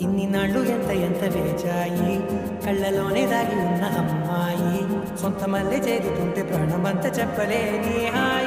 ఇన్ని నాళ్ళు ఎంత ఎంత వేచాయి? కళ్ళలోనే దాగి ఉన్న అమ్మాయి. సొంత మల్లె చేరుతుంటే ప్రాణమంతా చెప్పలేని హాయి.